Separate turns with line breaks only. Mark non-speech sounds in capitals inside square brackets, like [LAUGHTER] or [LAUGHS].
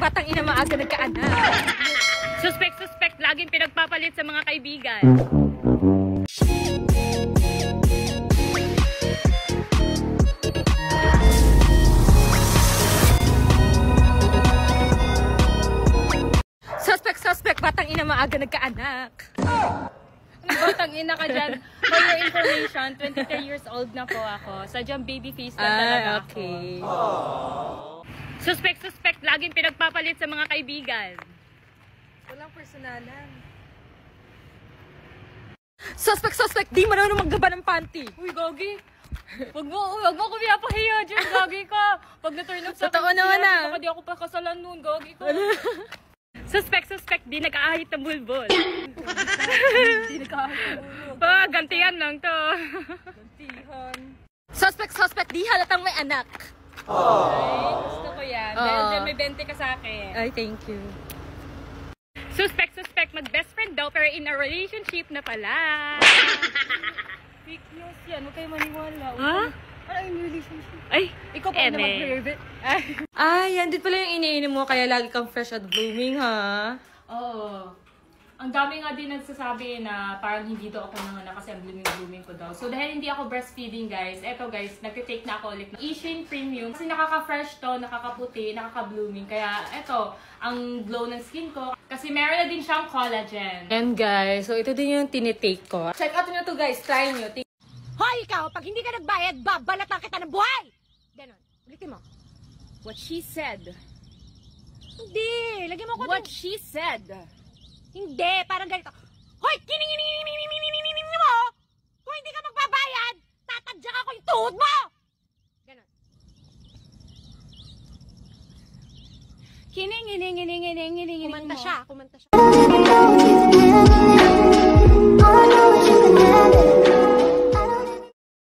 batang ina maaga nagkaanak.
Suspect, suspect, laging pinagpapalit sa mga kaibigan.
Suspect, suspect, batang ina maaga nagkaanak.
Batang ina ka dyan. For your information, 23 years old na po ako. Sadyang baby face talaga
Ah,
ako.
okay.
Suspect, suspect, laging pinagpapalit sa mga kaibigan.
Walang personalan. Suspect, suspect, di marunong maggaba ng panty.
Uy, Gogi. Wag mo, wag mo ko pinapahiya dyan, Gogi ka. Pag na-turn up sa
Totoo
akin,
naman,
sinabi
ah.
ko, Baka di ako pakasalan nun, Gogi ka. suspect, suspect, di nag-aahit ng bulbol. [LAUGHS]
Di nagkaanak.
Pa, gantihan lang to.
Suspect, suspect, di halatang may anak.
Gusto ko yan. Dahil dyan may 20 ka sa akin.
Ay, thank you.
Suspect, suspect, mag-best friend daw pero in a relationship na pala. [LAUGHS] Fake news yan, huwag kayo maniwala.
Ha?
Ano yung relationship?
Ay,
Ikaw pa na mag-private.
ay, yan din pala yung iniinom mo, kaya lagi kang fresh at blooming, ha?
Oo. Ang dami nga din nagsasabi na parang hindi daw ako nanganak kasi ang blooming-blooming ko daw. So dahil hindi ako breastfeeding guys, eto guys, nagtitake na ako ulit ng Asian Premium. Kasi nakaka-fresh to, nakakaputi, nakaka-blooming. Kaya eto, ang glow ng skin ko. Kasi meron na din siyang collagen.
And guys, so ito din yung tinitake ko. Check out nyo to guys, try nyo. Ti-
Hoy, ikaw, pag hindi ka nagbayad, babalatan kita ng buhay! Ganon. Ulitin mo.
What she said.
Hindi, lagyan mo ko
What she said.
Hindi, parang ganito. Hoy, kininginingininginingininginingining mo! Kung hindi ka magbabayad, tatadyak ako yung tuhod mo! Ganon.
Kiningininginingininginingining
Kumanta
mo.
siya, kumanta siya.